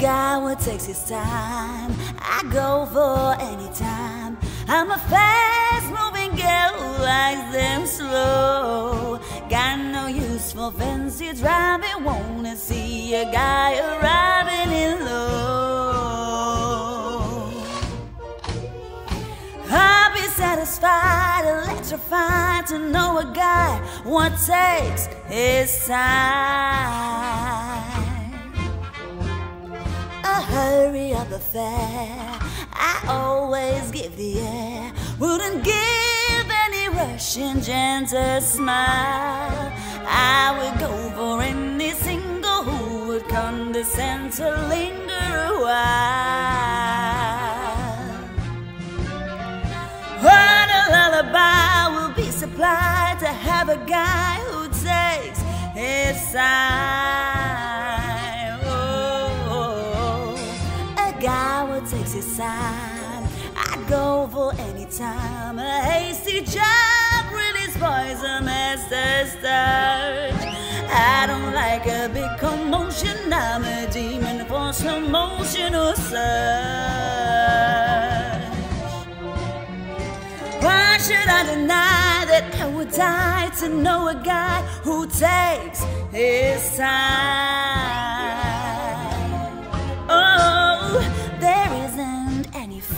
guy who takes his time, I go for any time. I'm a fast moving girl who likes them slow. Got no use for fancy driving, wanna see a guy arriving in low. I'll be satisfied, electrified to know a guy what takes his time a hurry up affair. I always give the air, wouldn't give any Russian gent a smile. I would go for any single who would condescend to linger a while. What a lullaby will be supplied to have a guy who takes his side. Who takes his time. I'd go for any time. A hasty job really spoils a master's touch. I don't like a big commotion. I'm a demon for slow motion or such. Why should I deny that I would die to know a guy who takes his time?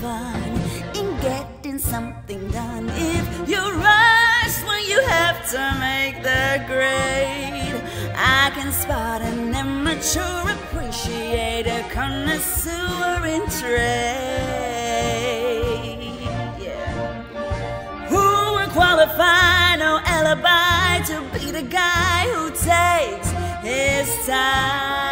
Fun in getting something done if you rush when you have to make the grade. I can spot an amateur, appreciator, connoisseur in trade. Yeah who will qualify no alibi to be the guy who takes his time.